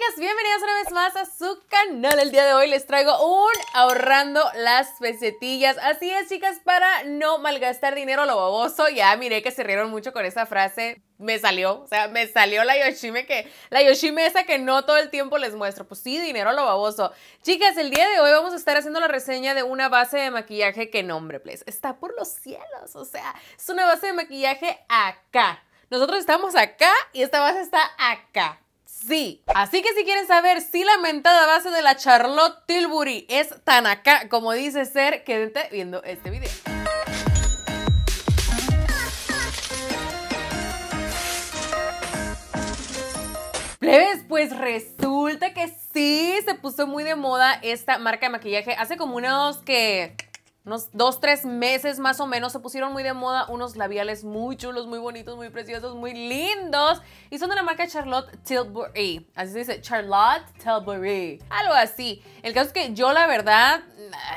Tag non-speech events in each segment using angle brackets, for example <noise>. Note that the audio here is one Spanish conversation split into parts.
chicas, bienvenidas una vez más a su canal. El día de hoy les traigo un ahorrando las pesetillas. Así es, chicas, para no malgastar dinero lo baboso. Ya miré que se rieron mucho con esa frase. Me salió, o sea, me salió la Yoshime que, la Yoshime esa que no todo el tiempo les muestro. Pues sí, dinero lo baboso. Chicas, el día de hoy vamos a estar haciendo la reseña de una base de maquillaje que nombre, please. Está por los cielos, o sea, es una base de maquillaje acá. Nosotros estamos acá y esta base está acá. Sí. Así que si quieren saber si la mentada base de la Charlotte Tilbury es tan acá como dice ser, quédate viendo este video. Plebes, pues resulta que sí se puso muy de moda esta marca de maquillaje hace como unos que unos dos, tres meses más o menos se pusieron muy de moda unos labiales muy chulos, muy bonitos, muy preciosos, muy lindos. Y son de la marca Charlotte Tilbury. Así se dice, Charlotte Tilbury. Algo así. El caso es que yo la verdad,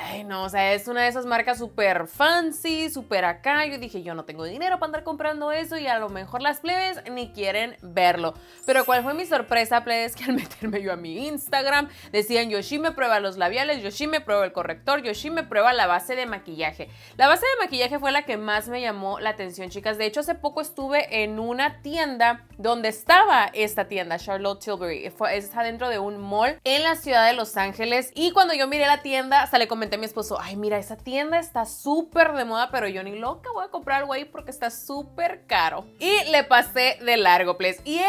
ay no, o sea, es una de esas marcas súper fancy, súper acá. Yo dije, yo no tengo dinero para andar comprando eso y a lo mejor las plebes ni quieren verlo. Pero cuál fue mi sorpresa, plebes, <laughs> que al meterme yo a mi Instagram decían, Yoshi me prueba los labiales, Yoshi me prueba el corrector, Yoshi me prueba la base de maquillaje. La base de maquillaje fue la que más me llamó la atención, chicas. De hecho, hace poco estuve en una tienda donde estaba esta tienda, Charlotte Tilbury. Fue, está dentro de un mall en la ciudad de Los Ángeles. Y cuando yo miré la tienda, hasta le comenté a mi esposo, ay, mira, esa tienda está súper de moda, pero yo ni loca voy a comprar algo ahí porque está súper caro. Y le pasé de largo, please. Y <laughs> eh,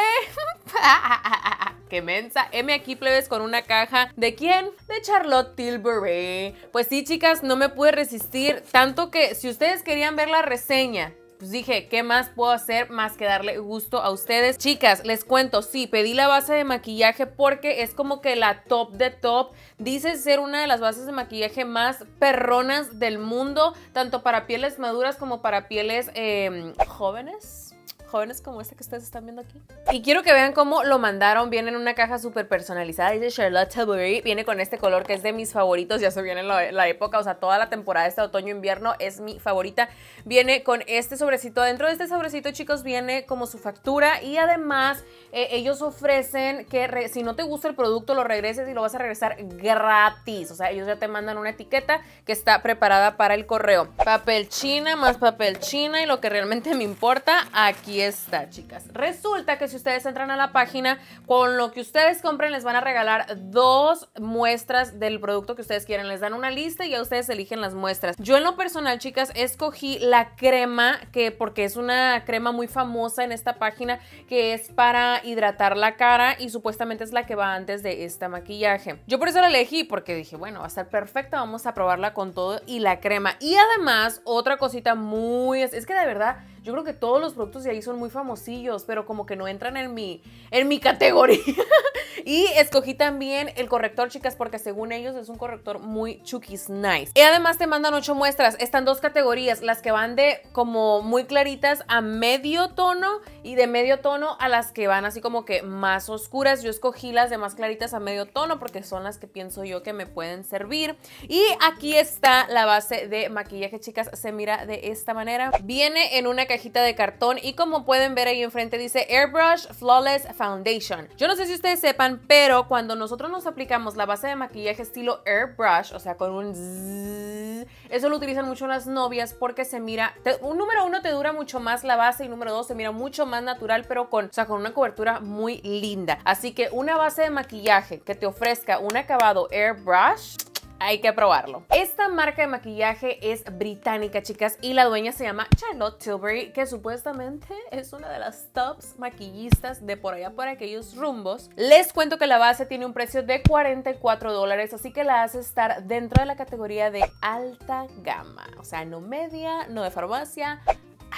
<laughs> qué mensa. M aquí, plebes, con una caja. ¿De quién? De Charlotte Tilbury. Pues sí, chicas, no me pude resistir. Tanto que si ustedes querían ver la reseña pues dije, ¿qué más puedo hacer más que darle gusto a ustedes? Chicas, les cuento, sí, pedí la base de maquillaje porque es como que la top de top. Dice ser una de las bases de maquillaje más perronas del mundo, tanto para pieles maduras como para pieles eh, jóvenes jóvenes como esta que ustedes están viendo aquí. Y quiero que vean cómo lo mandaron. Viene en una caja súper personalizada. Dice Charlotte Tilbury. Viene con este color que es de mis favoritos. Ya se viene en la, época, o sea, toda la temporada, este otoño-invierno es mi favorita. Viene con este sobrecito. Dentro de este sobrecito, chicos, viene como su factura. Y además, eh, ellos ofrecen que si no te gusta el producto, lo regreses y lo vas a regresar gratis. O sea, ellos ya te mandan una etiqueta que está preparada para el correo. Papel china, más papel china. Y lo que realmente me importa, aquí está, chicas. Resulta que si ustedes entran a la página, con lo que ustedes compren les van a regalar dos muestras del producto que ustedes quieren. Les dan una lista y ya ustedes eligen las muestras. Yo en lo personal, chicas, escogí la crema, que porque es una crema muy famosa en esta página, que es para hidratar la cara y supuestamente es la que va antes de este maquillaje. Yo por eso la elegí, porque dije, bueno, va a estar perfecta, vamos a probarla con todo y la crema. Y además, otra cosita muy... Es que de verdad yo creo que todos los productos de ahí son muy famosillos, pero como que no entran en mi, en mi categoría. <laughs> y escogí también el corrector, chicas, porque según ellos es un corrector muy chukis nice. Y además te mandan ocho muestras. Están dos categorías, las que van de como muy claritas a medio tono y de medio tono a las que van así como que más oscuras. Yo escogí las de más claritas a medio tono porque son las que pienso yo que me pueden servir. Y aquí está la base de maquillaje, chicas. Se mira de esta manera. Viene en una cajita de cartón y como pueden ver ahí enfrente dice Airbrush Flawless Foundation. Yo no sé si ustedes sepan, pero cuando nosotros nos aplicamos la base de maquillaje estilo Airbrush, o sea, con un zzz, eso lo utilizan mucho las novias porque se mira, un número uno te dura mucho más la base y número dos se mira mucho más natural, pero con, o sea, con una cobertura muy linda. Así que una base de maquillaje que te ofrezca un acabado Airbrush hay que probarlo. Esta marca de maquillaje es británica, chicas, y la dueña se llama Charlotte Tilbury, que supuestamente es una de las tops maquillistas de por allá por aquellos rumbos. Les cuento que la base tiene un precio de 44 dólares, así que la hace estar dentro de la categoría de alta gama. O sea, no media, no de farmacia,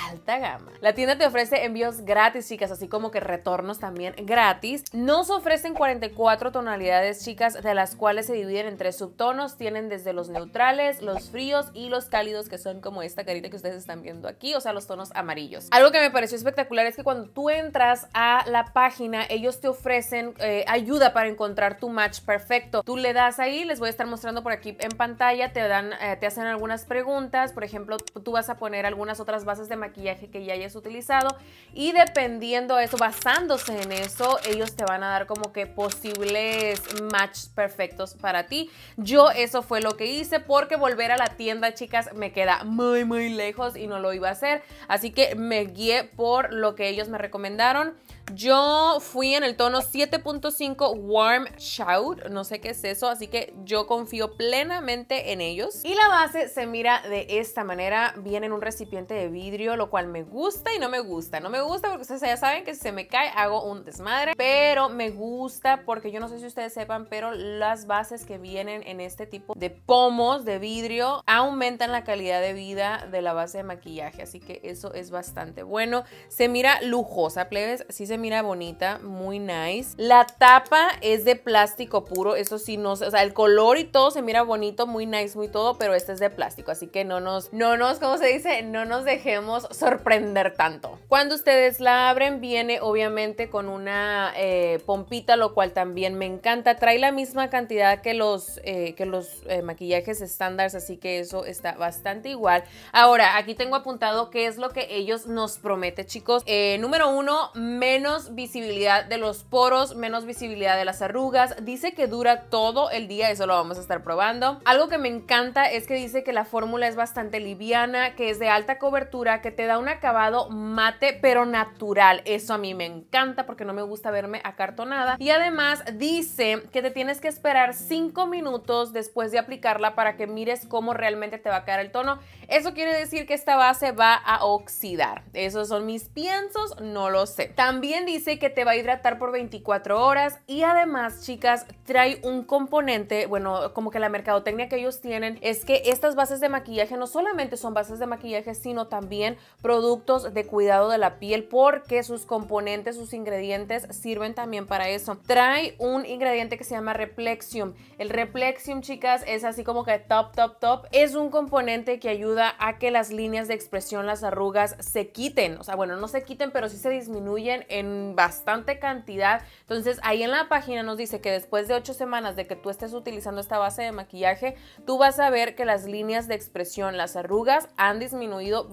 alta gama. La tienda te ofrece envíos gratis, chicas, así como que retornos también gratis. Nos ofrecen 44 tonalidades, chicas, de las cuales se dividen en tres subtonos. Tienen desde los neutrales, los fríos y los cálidos, que son como esta carita que ustedes están viendo aquí, o sea, los tonos amarillos. Algo que me pareció espectacular es que cuando tú entras a la página, ellos te ofrecen eh, ayuda para encontrar tu match perfecto. Tú le das ahí, les voy a estar mostrando por aquí en pantalla, te dan, eh, te hacen algunas preguntas, por ejemplo, tú vas a poner algunas otras bases de maquillaje que ya hayas utilizado y dependiendo de eso, basándose en eso, ellos te van a dar como que posibles matches perfectos para ti. Yo eso fue lo que hice porque volver a la tienda, chicas, me queda muy, muy lejos y no lo iba a hacer. Así que me guié por lo que ellos me recomendaron. Yo fui en el tono 7.5 Warm Shout, no sé qué es eso, así que yo confío plenamente en ellos. Y la base se mira de esta manera, viene en un recipiente de vidrio, lo cual me gusta y no me gusta. No me gusta porque ustedes ya saben que si se me cae hago un desmadre, pero me gusta porque yo no sé si ustedes sepan, pero las bases que vienen en este tipo de pomos de vidrio aumentan la calidad de vida de la base de maquillaje, así que eso es bastante bueno. Se mira lujosa, plebes, sí se mira bonita, muy nice. La tapa es de plástico puro, eso sí, no o sea, el color y todo se mira bonito, muy nice, muy todo, pero este es de plástico, así que no nos, no nos, ¿cómo se dice? No nos dejemos sorprender tanto. Cuando ustedes la abren, viene obviamente con una eh, pompita, lo cual también me encanta. Trae la misma cantidad que los, eh, que los eh, maquillajes estándares, así que eso está bastante igual. Ahora, aquí tengo apuntado qué es lo que ellos nos prometen, chicos. número uno, menos visibilidad de los poros, menos visibilidad de las arrugas. Dice que dura todo el día, eso lo vamos a estar probando. Algo que me encanta es que dice que la fórmula es bastante liviana, que es de alta cobertura, que te da un acabado mate pero natural. Eso a mí me encanta porque no me gusta verme acartonada. Y además dice que te tienes que esperar 5 minutos después de aplicarla para que mires cómo realmente te va a quedar el tono. Eso quiere decir que esta base va a oxidar. Esos son mis piensos, no lo sé. También dice que te va a hidratar por 24 horas y además, chicas, trae un componente, bueno, como que la mercadotecnia que ellos tienen es que estas bases de maquillaje no solamente son bases de maquillaje, sino también productos de cuidado de la piel porque sus componentes, sus ingredientes sirven también para eso. Trae un ingrediente que se llama Replexium. El Replexium, chicas, es así como que top, top, top. Es un componente que ayuda a que las líneas de expresión, las arrugas se quiten. O sea, bueno, no se quiten, pero sí se disminuyen en bastante cantidad. Entonces ahí en la página nos dice que después de ocho semanas de que tú estés utilizando esta base de maquillaje, tú vas a ver que las líneas de expresión, las arrugas han disminuido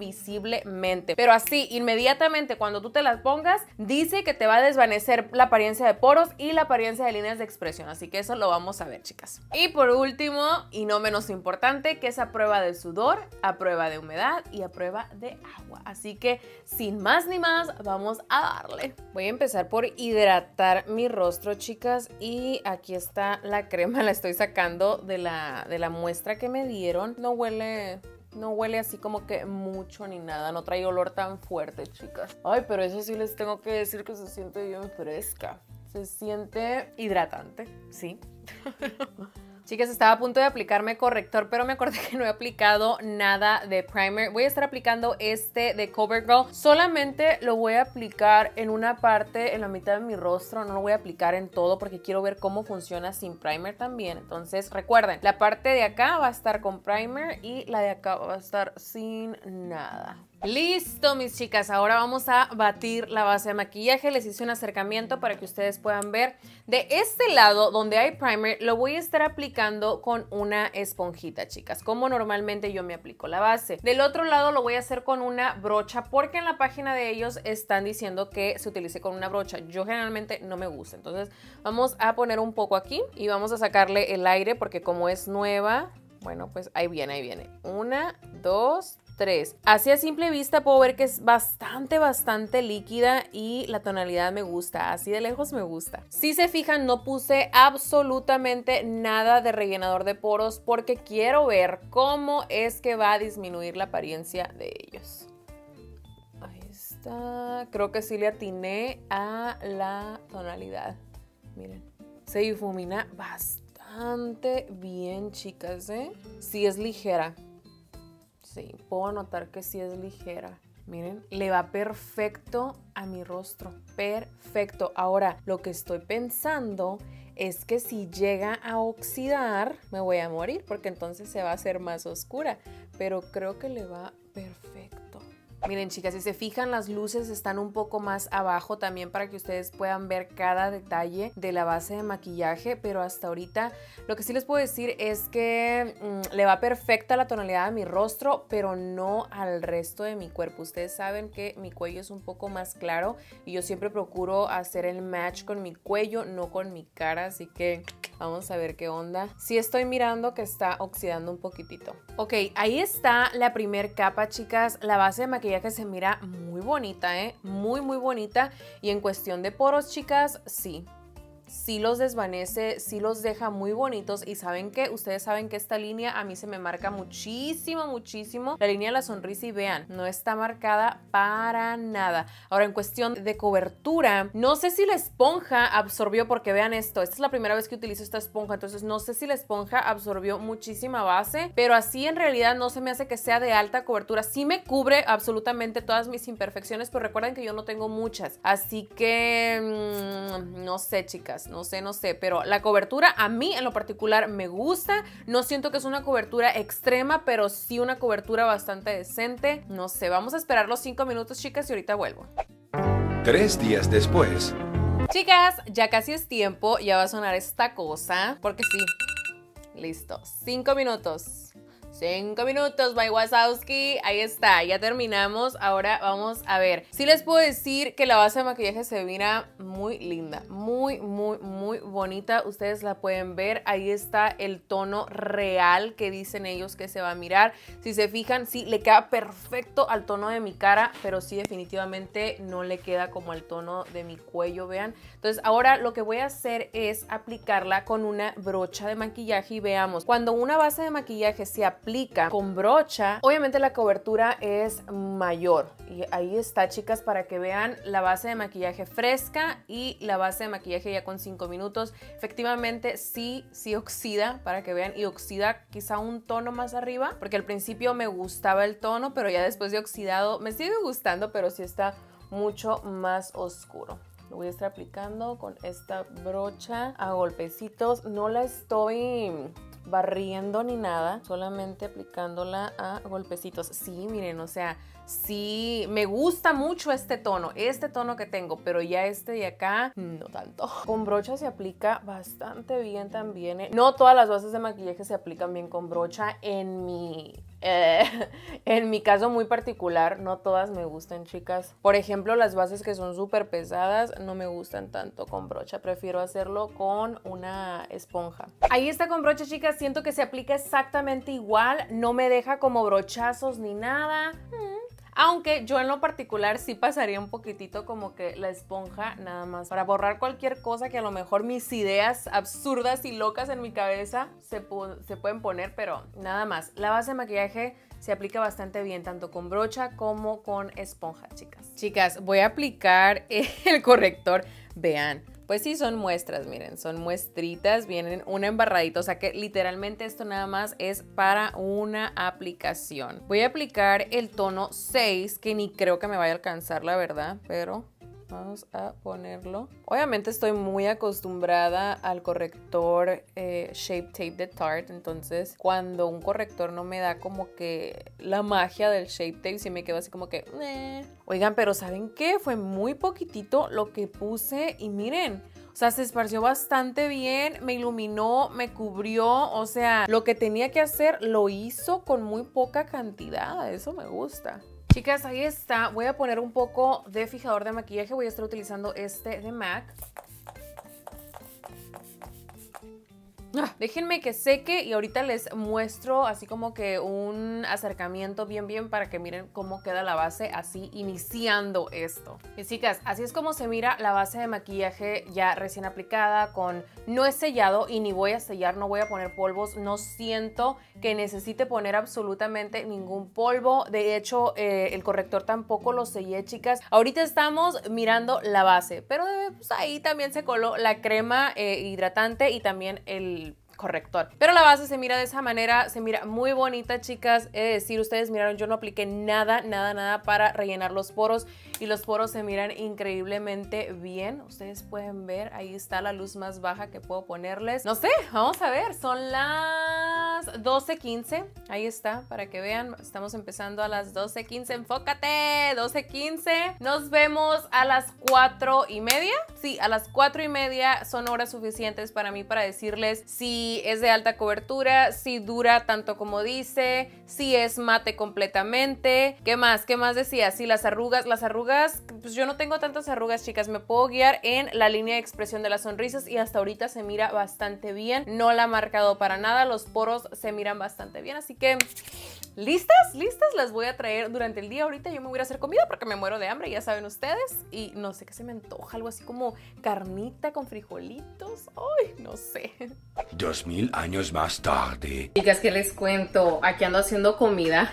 Pero así, inmediatamente cuando tú te las pongas, dice que te va a desvanecer la apariencia de poros y la apariencia de líneas de expresión. Así que eso lo vamos a ver, chicas. Y por último, y no menos importante, que es a prueba de sudor, a prueba de humedad y a prueba de agua. Así que sin más ni más, vamos a darle. Voy a empezar por hidratar mi rostro, chicas. Y aquí está la crema, <laughs> la estoy sacando de la, de la muestra que me dieron. No huele no huele así como que mucho ni nada, no trae olor tan fuerte, chicas. Ay, pero eso sí les tengo que decir que se siente bien fresca. Se siente hidratante, sí. <laughs> Chicas, estaba a punto de aplicarme corrector, pero me acordé que no he aplicado nada de primer. Voy a estar aplicando este de CoverGirl. Solamente lo voy a aplicar en una parte, en la mitad de mi rostro. No lo voy a aplicar en todo porque quiero ver cómo funciona sin primer también. Entonces, recuerden, la parte de acá va a estar con primer y la de acá va a estar sin nada. Listo, mis chicas. Ahora vamos a batir la base de maquillaje. Les hice un acercamiento para que ustedes puedan ver. De este lado, donde hay primer, lo voy a estar aplicando con una esponjita, chicas, como normalmente yo me aplico la base. Del otro lado lo voy a hacer con una brocha, porque en la página de ellos están diciendo que se utilice con una brocha. Yo generalmente no me gusta. Entonces, vamos a poner un poco aquí y vamos a sacarle el aire, porque como es nueva, bueno, pues ahí viene, ahí viene. Una, dos, 3. Así a simple vista puedo ver que es bastante, bastante líquida y la tonalidad me gusta. Así de lejos me gusta. Si se fijan, no puse absolutamente nada de rellenador de poros porque quiero ver cómo es que va a disminuir la apariencia de ellos. Ahí está. Creo que sí le atiné a la tonalidad. Miren. Se difumina bastante bien, chicas, ¿eh? Sí es ligera. Sí, puedo notar que sí es ligera. Miren, le va perfecto a mi rostro. Perfecto. Ahora, lo que estoy pensando es que si llega a oxidar, me voy a morir porque entonces se va a hacer más oscura. Pero creo que le va perfecto. Miren, chicas, si se fijan, las luces están un poco más abajo también para que ustedes puedan ver cada detalle de la base de maquillaje, pero hasta ahorita lo que sí les puedo decir es que mm, le va perfecta la tonalidad a mi rostro, pero no al resto de mi cuerpo. Ustedes saben que mi cuello es un poco más claro y yo siempre procuro hacer el match con mi cuello, no con mi cara, así que vamos a ver qué onda. Sí estoy mirando que está oxidando un poquitito. Ok, ahí está la primer capa, chicas. La base de maquillaje que se mira muy bonita, ¿eh? Muy, muy bonita. Y en cuestión de poros, chicas, sí sí los desvanece, sí los deja muy bonitos y saben que ustedes saben que esta línea a mí se me marca muchísimo, muchísimo. La línea de la sonrisa y vean, no está marcada para nada. Ahora en cuestión de cobertura, no sé si la esponja absorbió porque vean esto, esta es la primera vez que utilizo esta esponja, entonces no sé si la esponja absorbió muchísima base, pero así en realidad no se me hace que sea de alta cobertura, sí me cubre absolutamente todas mis imperfecciones, pero recuerden que yo no tengo muchas, así que mm, no sé chicas no sé, no sé, pero la cobertura a mí en lo particular me gusta, no siento que es una cobertura extrema, pero sí una cobertura bastante decente, no sé, vamos a esperar los cinco minutos chicas y ahorita vuelvo. Tres días después. Chicas, ya casi es tiempo, ya va a sonar esta cosa, porque sí, listo, cinco minutos. Cinco minutos, by Wazowski. Ahí está, ya terminamos. Ahora vamos a ver. Sí les puedo decir que la base de maquillaje se mira muy linda. Muy, muy, muy bonita. Ustedes la pueden ver. Ahí está el tono real que dicen ellos que se va a mirar. Si se fijan, sí, le queda perfecto al tono de mi cara, pero sí definitivamente no le queda como al tono de mi cuello, vean. Entonces ahora lo que voy a hacer es aplicarla con una brocha de maquillaje y veamos. Cuando una base de maquillaje se aplica aplica con brocha, obviamente la cobertura es mayor. Y ahí está, chicas, para que vean la base de maquillaje fresca y la base de maquillaje ya con 5 minutos. Efectivamente, sí, sí oxida, para que vean, y oxida quizá un tono más arriba, porque al principio me gustaba el tono, pero ya después de oxidado me sigue gustando, pero sí está mucho más oscuro. Lo voy a estar aplicando con esta brocha a golpecitos. No la estoy barriendo ni nada, solamente aplicándola a golpecitos. Sí, miren, o sea, sí, me gusta mucho este tono, este tono que tengo, pero ya este de acá, no tanto. Con brocha se aplica bastante bien también. ¿eh? No todas las bases de maquillaje se aplican bien con brocha en mi eh, <laughs> en mi caso muy particular, no todas me gustan, chicas. Por ejemplo, las bases que son súper pesadas no me gustan tanto con brocha. Prefiero hacerlo con una esponja. Ahí está con brocha, chicas. Siento que se aplica exactamente igual. No me deja como brochazos ni nada. Mm. Aunque yo en lo particular sí pasaría un poquitito como que la esponja nada más para borrar cualquier cosa que a lo mejor mis ideas absurdas y locas en mi cabeza se, se pueden poner, pero nada más. La base de maquillaje se aplica bastante bien tanto con brocha como con esponja, chicas. Chicas, voy a aplicar <laughs> el corrector. Vean, pues sí, son muestras, miren, son muestritas, vienen una embarradita, o sea que literalmente esto nada más es para una aplicación. Voy a aplicar el tono 6, que ni creo que me vaya a alcanzar, la verdad, pero Vamos a ponerlo. Obviamente estoy muy acostumbrada al corrector eh, Shape Tape de Tarte. Entonces, cuando un corrector no me da como que la magia del Shape Tape, sí me quedo así como que... Oigan, pero ¿saben qué? Fue muy poquitito lo que puse y miren... O sea, se esparció bastante bien, me iluminó, me cubrió, o sea, lo que tenía que hacer lo hizo con muy poca cantidad, eso me gusta. Chicas, ahí está. Voy a poner un poco de fijador de maquillaje. Voy a estar utilizando este de MAC. Déjenme que seque y ahorita les muestro así como que un acercamiento bien bien para que miren cómo queda la base así iniciando esto. Y chicas, así es como se mira la base de maquillaje ya recién aplicada con no es sellado y ni voy a sellar, no voy a poner polvos, no siento que necesite poner absolutamente ningún polvo. De hecho, eh, el corrector tampoco lo sellé, chicas. Ahorita estamos mirando la base, pero pues, ahí también se coló la crema eh, hidratante y también el corrector. Pero la base se mira de esa manera, se mira muy bonita, chicas. Es decir, ustedes miraron, yo no apliqué nada, nada, nada para rellenar los poros y los poros se miran increíblemente bien. Ustedes pueden ver, ahí está la luz más baja que puedo ponerles. No sé, vamos a ver, son las las 12.15. Ahí está, para que vean. Estamos empezando a las 12.15. Enfócate, 12.15. Nos vemos a las 4 y media. Sí, a las 4 y media son horas suficientes para mí para decirles si es de alta cobertura, si dura tanto como dice, si es mate completamente. ¿Qué más? ¿Qué más decía? Si las arrugas, las arrugas, pues yo no tengo tantas arrugas, chicas. Me puedo guiar en la línea de expresión de las sonrisas y hasta ahorita se mira bastante bien. No la ha marcado para nada. Los poros se miran bastante bien. Así que, ¿listas? ¿Listas? Las voy a traer durante el día. Ahorita yo me voy a hacer comida porque me muero de hambre, ya saben ustedes. Y no sé qué se me antoja. Algo así como carnita con frijolitos. Ay, no sé. Dos mil años más tarde. Chicas, que les cuento? Aquí ando haciendo comida.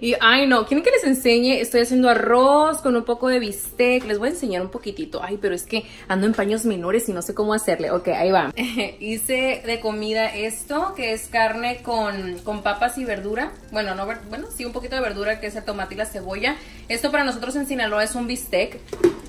Y, ay, no, ¿quieren que les enseñe? Estoy haciendo arroz con un poco de bistec. Les voy a enseñar un poquitito. Ay, pero es que ando en paños menores y no sé cómo hacerle. Ok, ahí va. <laughs> Hice de comida esto, que es carne con, con papas y verdura. Bueno, no, bueno, sí, un poquito de verdura, que es el tomate y la cebolla. Esto para nosotros en Sinaloa es un bistec.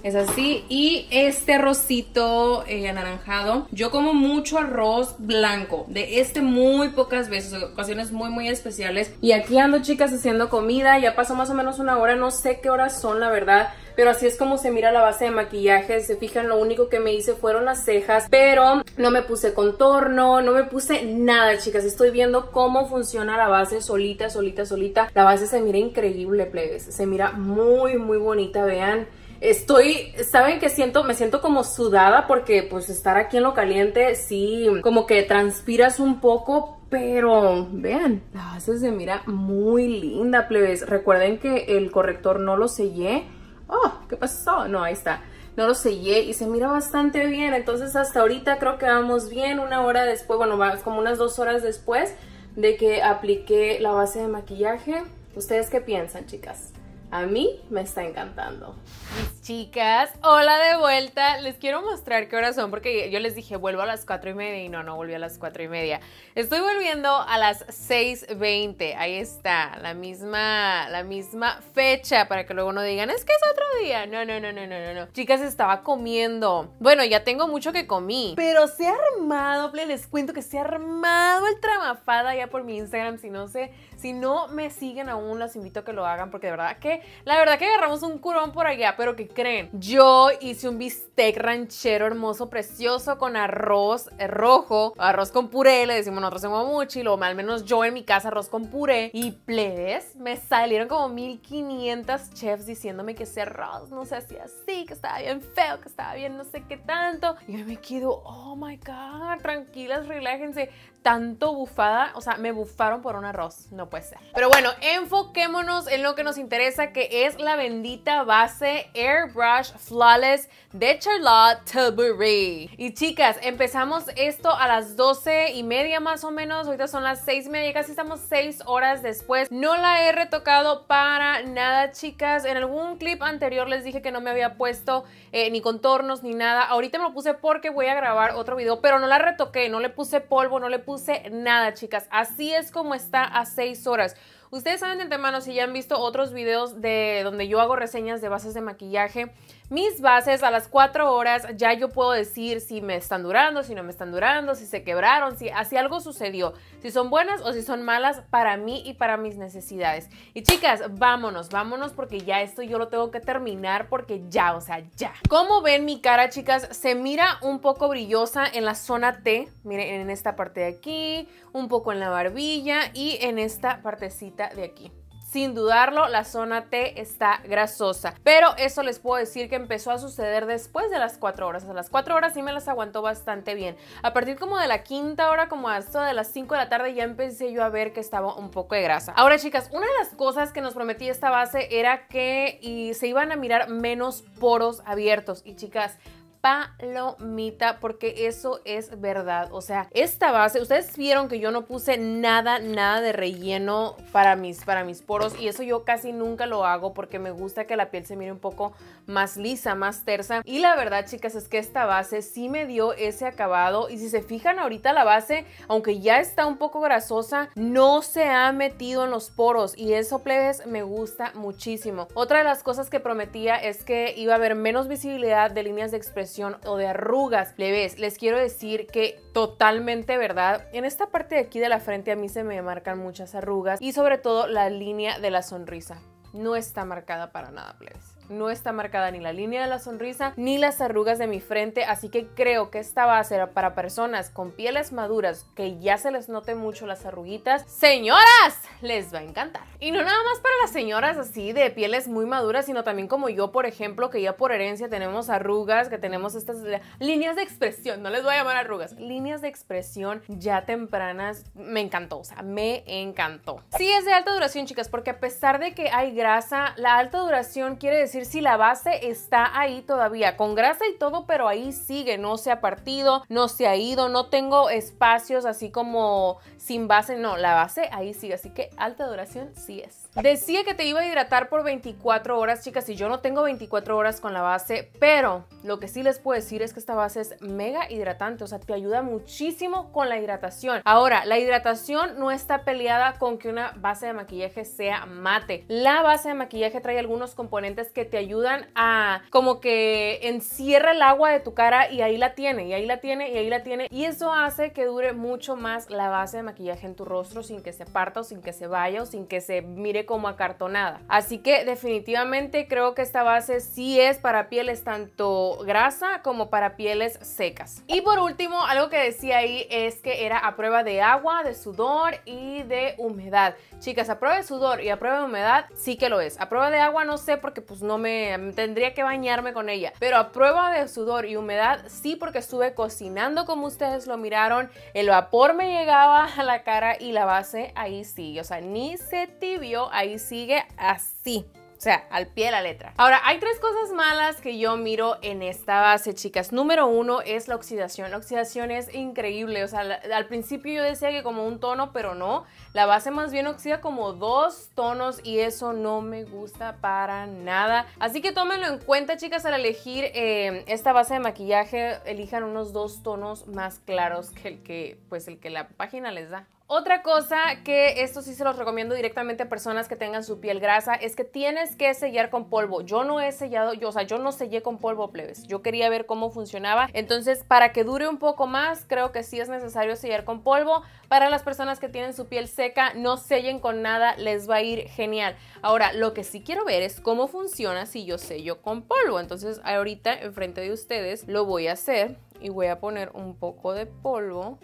Es así. Y este arrocito eh, anaranjado. Yo como mucho arroz blanco. De este muy pocas veces. Ocasiones muy, muy especiales. Y aquí ando, chicas, haciendo comida. Ya pasó más o menos una hora. No sé qué horas son, la verdad. Pero así es como se mira la base de maquillaje. Se fijan, lo único que me hice fueron las cejas. Pero no me puse contorno. No me puse nada, chicas. Estoy viendo cómo funciona la base solita, solita, solita. La base se mira increíble, plebes. Se mira muy, muy bonita. Vean. Estoy, ¿saben que siento? Me siento como sudada porque pues estar aquí en lo caliente sí, como que transpiras un poco, pero vean, la base se mira muy linda, plebes. Recuerden que el corrector no lo sellé. Oh, ¿qué pasó? No, ahí está. No lo sellé y se mira bastante bien. Entonces hasta ahorita creo que vamos bien. Una hora después, bueno, como unas dos horas después de que apliqué la base de maquillaje. ¿Ustedes qué piensan, chicas? A mí me está encantando. Mis chicas, hola de vuelta. Les quiero mostrar qué horas son porque yo les dije vuelvo a las 4 y media y no, no volví a las 4 y media. Estoy volviendo a las 6.20. Ahí está, la misma, la misma fecha para que luego no digan es que es otro día. No, no, no, no, no, no, no. Chicas, estaba comiendo. Bueno, ya tengo mucho que comí. Pero se ha armado, les cuento que se ha armado el tramafada ya por mi Instagram. Si no sé, si no me siguen aún, los invito a que lo hagan porque de verdad que la verdad que agarramos un curón por allá, pero ¿qué creen? Yo hice un bistec ranchero hermoso, precioso, con arroz eh, rojo, arroz con puré, le decimos nosotros en Guamuchi, lo al menos yo en mi casa arroz con puré. Y plebes, me salieron como 1500 chefs diciéndome que ese arroz no se hacía así, que estaba bien feo, que estaba bien no sé qué tanto. Y yo me quedo, oh my god, tranquilas, relájense. Tanto bufada, o sea, me bufaron por un arroz, no puede ser. Pero bueno, enfoquémonos en lo que nos interesa, que es la bendita base Airbrush Flawless de Charlotte Tilbury. Y chicas, empezamos esto a las 12 y media más o menos. Ahorita son las 6 y media, casi estamos 6 horas después. No la he retocado para nada, chicas. En algún clip anterior les dije que no me había puesto eh, ni contornos ni nada. Ahorita me lo puse porque voy a grabar otro video, pero no la retoqué, no le puse polvo, no le puse nada, chicas. Así es como está a 6 horas. Ustedes saben de antemano si ya han visto otros videos de donde yo hago reseñas de bases de maquillaje. Mis bases a las 4 horas ya yo puedo decir si me están durando, si no me están durando, si se quebraron, si así algo sucedió, si son buenas o si son malas para mí y para mis necesidades. Y chicas, vámonos, vámonos porque ya esto yo lo tengo que terminar porque ya, o sea, ya. Como ven mi cara, chicas, se mira un poco brillosa en la zona T, miren en esta parte de aquí, un poco en la barbilla y en esta partecita de aquí. Sin dudarlo, la zona T está grasosa. Pero eso les puedo decir que empezó a suceder después de las 4 horas. A las 4 horas sí me las aguantó bastante bien. A partir como de la quinta hora, como hasta de las 5 de la tarde, ya empecé yo a ver que estaba un poco de grasa. Ahora, chicas, una de las cosas que nos prometía esta base era que y se iban a mirar menos poros abiertos. Y chicas, palomita porque eso es verdad. O sea, esta base, ustedes vieron que yo no puse nada, nada de relleno para mis, para mis poros y eso yo casi nunca lo hago porque me gusta que la piel se mire un poco más lisa, más tersa. Y la verdad, chicas, es que esta base sí me dio ese acabado y si se fijan ahorita la base, aunque ya está un poco grasosa, no se ha metido en los poros y eso, plebes, me gusta muchísimo. Otra de las cosas que prometía es que iba a haber menos visibilidad de líneas de expresión o de arrugas. ves, les quiero decir que totalmente verdad. En esta parte de aquí de la frente a mí se me marcan muchas arrugas y sobre todo la línea de la sonrisa. No está marcada para nada, plebes no está marcada ni la línea de la sonrisa ni las arrugas de mi frente, así que creo que esta ser para personas con pieles maduras que ya se les note mucho las arruguitas. Señoras, les va a encantar. Y no nada más para las señoras así de pieles muy maduras, sino también como yo, por ejemplo, que ya por herencia tenemos arrugas, que tenemos estas líneas de expresión, no les voy a llamar arrugas, líneas de expresión ya tempranas. Me encantó, o sea, me encantó. Sí es de alta duración, chicas, porque a pesar de que hay grasa, la alta duración quiere decir si la base está ahí todavía, con grasa y todo, pero ahí sigue, no se ha partido, no se ha ido, no tengo espacios así como sin base, no, la base ahí sigue, así que alta duración sí es. Decía que te iba a hidratar por 24 horas, chicas, y yo no tengo 24 horas con la base, pero lo que sí les puedo decir es que esta base es mega hidratante, o sea, te ayuda muchísimo con la hidratación. Ahora, la hidratación no está peleada con que una base de maquillaje sea mate. La base de maquillaje trae algunos componentes que te ayudan a como que encierra el agua de tu cara y ahí la tiene, y ahí la tiene, y ahí la tiene. Y eso hace que dure mucho más la base de maquillaje en tu rostro sin que se parta o sin que se vaya o sin que se mire como acartonada. Así que definitivamente creo que esta base sí es para pieles tanto grasa como para pieles secas. Y por último, algo que decía ahí es que era a prueba de agua, de sudor y de humedad. Chicas, a prueba de sudor y a prueba de humedad sí que lo es. A prueba de agua no sé porque pues no me tendría que bañarme con ella. Pero a prueba de sudor y humedad sí porque estuve cocinando como ustedes lo miraron. El vapor me llegaba a la cara y la base ahí sigue. O sea, ni se tibio, ahí sigue así. O sea, al pie de la letra. Ahora, hay tres cosas malas que yo miro en esta base, chicas. Número uno es la oxidación. La oxidación es increíble. O sea, al principio yo decía que como un tono, pero no. La base más bien oxida como dos tonos y eso no me gusta para nada. Así que tómenlo en cuenta, chicas, al elegir eh, esta base de maquillaje. Elijan unos dos tonos más claros que el que, pues, el que la página les da. Otra cosa que esto sí se los recomiendo directamente a personas que tengan su piel grasa es que tienes que sellar con polvo. Yo no he sellado, yo, o sea, yo no sellé con polvo plebes. Yo quería ver cómo funcionaba. Entonces, para que dure un poco más, creo que sí es necesario sellar con polvo. Para las personas que tienen su piel seca, no sellen con nada, les va a ir genial. Ahora, lo que sí quiero ver es cómo funciona si yo sello con polvo. Entonces, ahorita enfrente de ustedes lo voy a hacer y voy a poner un poco de polvo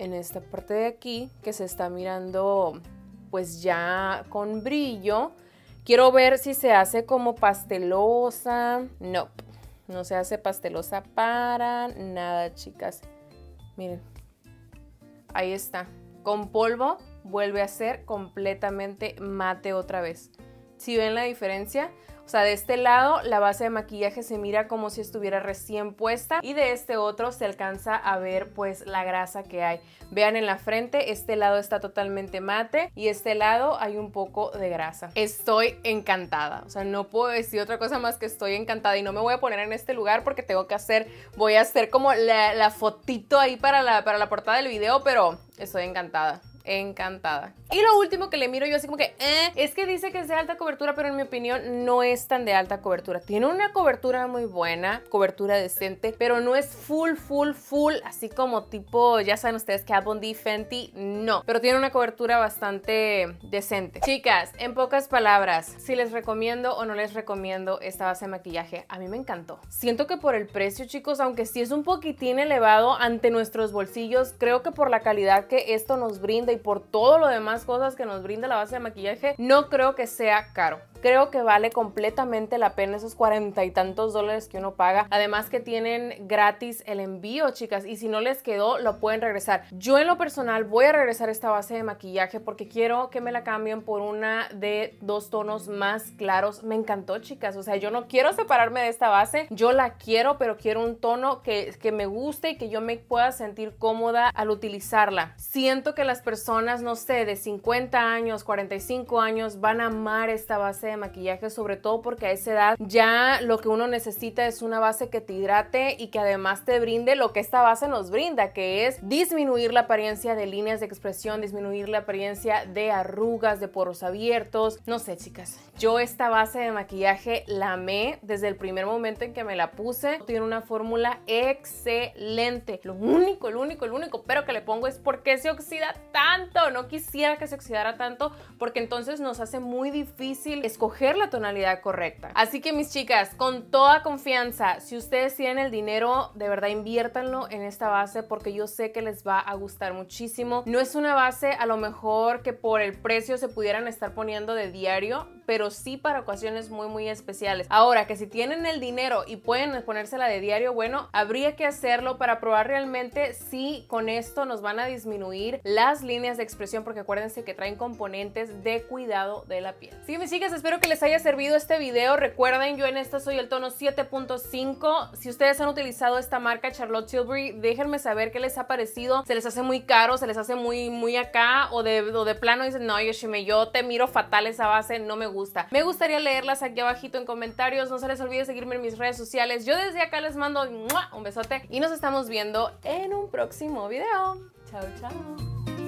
en esta parte de aquí que se está mirando pues ya con brillo. Quiero ver si se hace como pastelosa. No, no se hace pastelosa para nada, chicas. Miren, ahí está. Con polvo vuelve a ser completamente mate otra vez. Si ven la diferencia, sea, de este lado la base de maquillaje se mira como si estuviera recién puesta y de este otro se alcanza a ver pues la grasa que hay. Vean en la frente, este lado está totalmente mate y este lado hay un poco de grasa. Estoy encantada, o sea, no puedo decir otra cosa más que estoy encantada y no me voy a poner en este lugar porque tengo que hacer, voy a hacer como la, fotito ahí para la, para la portada del video, pero estoy encantada encantada. Y lo último que le miro yo así como que, eh, es que dice que es de alta cobertura, pero en mi opinión no es tan de alta cobertura. Tiene una cobertura muy buena, cobertura decente, pero no es full, full, full, así como tipo, ya saben ustedes, Von D, Fenty, no. Pero tiene una cobertura bastante decente. Chicas, en pocas palabras, si les recomiendo o no les recomiendo esta base de maquillaje, a mí me encantó. Siento que por el precio, chicos, aunque sí es un poquitín elevado ante nuestros bolsillos, creo que por la calidad que esto nos brinda y por todo lo demás cosas que nos brinda la base de maquillaje, no creo que sea caro. Creo que vale completamente la pena esos cuarenta y tantos dólares que uno paga. Además que tienen gratis el envío, chicas. Y si no les quedó, lo pueden regresar. Yo en lo personal voy a regresar esta base de maquillaje porque quiero que me la cambien por una de dos tonos más claros. Me encantó, chicas. O sea, yo no quiero separarme de esta base. Yo la quiero, pero quiero un tono que, que me guste y que yo me pueda sentir cómoda al utilizarla. Siento que las personas, no sé, de 50 años, 45 años van a amar esta base de maquillaje, sobre todo porque a esa edad ya lo que uno necesita es una base que te hidrate y que además te brinde lo que esta base nos brinda, que es disminuir la apariencia de líneas de expresión, disminuir la apariencia de arrugas, de poros abiertos. No sé, chicas, yo esta base de maquillaje la amé desde el primer momento en que me la puse. Tiene una fórmula excelente. Lo único, lo único, lo único pero que le pongo es por qué se oxida tanto. No quisiera que se oxidara tanto porque entonces nos hace muy difícil la tonalidad correcta. Así que mis chicas, con toda confianza, si ustedes tienen el dinero, de verdad inviértanlo en esta base porque yo sé que les va a gustar muchísimo. No es una base a lo mejor que por el precio se pudieran estar poniendo de diario, pero sí para ocasiones muy muy especiales. Ahora que si tienen el dinero y pueden ponérsela de diario, bueno, habría que hacerlo para probar realmente si con esto nos van a disminuir las líneas de expresión porque acuérdense que traen componentes de cuidado de la piel. Sí, mis chicas, espero que les haya servido este video. Recuerden, yo en esta soy el tono 7.5. Si ustedes han utilizado esta marca Charlotte Tilbury, déjenme saber qué les ha parecido. ¿Se les hace muy caro? ¿Se les hace muy, muy acá? ¿O de, o de plano dicen, no, Yoshime, yo te miro fatal esa base, no me Me gustaría leerlas aquí abajito en comentarios. No se les olvide seguirme en mis redes sociales. Yo desde acá les mando un besote y nos estamos viendo en un próximo video. Chao, chao.